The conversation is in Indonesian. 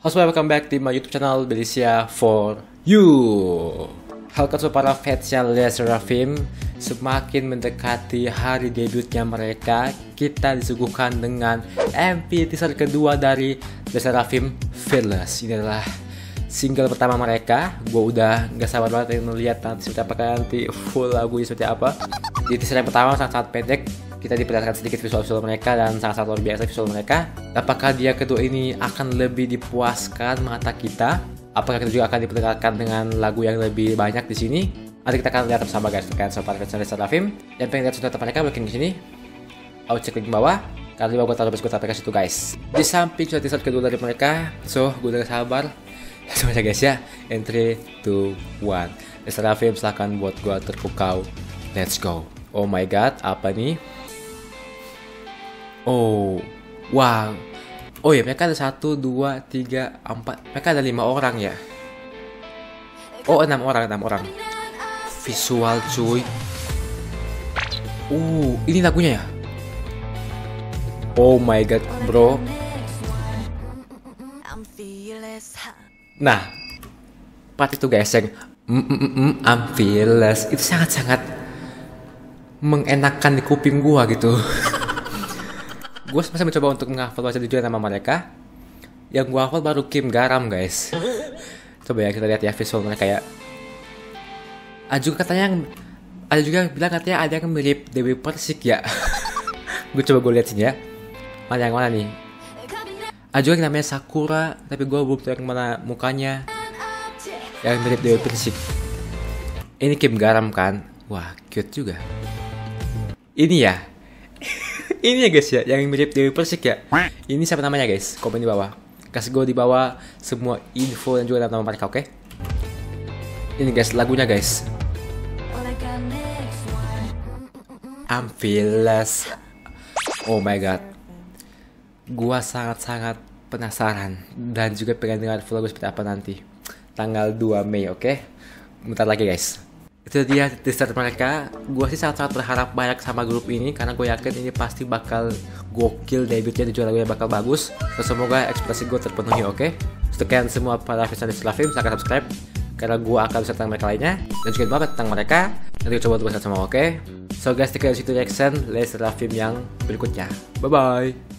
Halo semua, welcome back di my YouTube channel Delicia for You. Hal kedua para fansnya Les Serafim, semakin mendekati hari debutnya mereka, kita disuguhkan dengan MP teaser kedua dari Les Serafim Fearless. Ini adalah single pertama mereka. Gue udah gak sabar banget melihat nanti seperti apa nanti full lagunya seperti apa. Di teaser yang pertama sangat-sangat pendek, kita diperlihatkan sedikit visual-visual mereka dan sangat-sangat luar biasa visual mereka. Apakah dia kedua ini akan lebih dipuaskan mata kita? Apakah kita juga akan diperlihatkan dengan lagu yang lebih banyak di sini? Nanti kita akan lihat bersama guys terkait sama para fans Film. Yang pengen lihat sudah mereka booking di sini. Aku cek link bawah. Karena gue taruh gue taruh situ guys. Di samping sudah teaser kedua dari mereka, so gue udah sabar. Langsung aja guys ya. Entry 2, 1. Desera Film silahkan buat gue terpukau. Let's go. Oh my god, apa nih? Oh, wow. Oh ya, mereka ada satu, dua, tiga, empat. Mereka ada lima orang ya. Oh, enam orang, enam orang. Visual cuy. Uh, ini lagunya ya. Oh my god, bro. Nah, part itu guys yang mm, mm, mm, mm, I'm fearless itu sangat-sangat mengenakan di kuping gua gitu. gue masih mencoba untuk menghafal bahasa jujur nama mereka. Yang gue hafal baru Kim Garam guys. Coba ya kita lihat ya visual mereka ya. Ada juga katanya yang ada juga yang bilang katanya ada yang mirip Dewi Persik ya. Gue coba gue lihat sini ya. Mana yang mana nih? Ada juga yang namanya Sakura tapi gue belum tahu yang mana mukanya. Yang mirip Dewi Persik. Ini Kim Garam kan? Wah cute juga. Ini ya ini ya guys ya yang mirip Dewi Persik ya. Ini siapa namanya guys? Komen di bawah. Kasih gue di bawah semua info dan juga nama mereka oke? Okay? ini guys lagunya guys. I'm fearless. Oh my god. Gua sangat-sangat penasaran dan juga pengen dengar lagu seperti apa nanti. Tanggal 2 Mei oke? Okay? bentar lagi guys itu dia teaser mereka. Gue sih sangat-sangat berharap banyak sama grup ini karena gue yakin ini pasti bakal gokil debutnya di gue bakal bagus. So, semoga ekspektasi gue terpenuhi oke? Okay? sekian semua para fans dari Slavim silahkan subscribe karena gue akan tentang mereka lainnya. Dan juga banget tentang mereka nanti coba untuk bersama oke? Okay? so guys care situ reaction let's Slavim yang berikutnya. Bye bye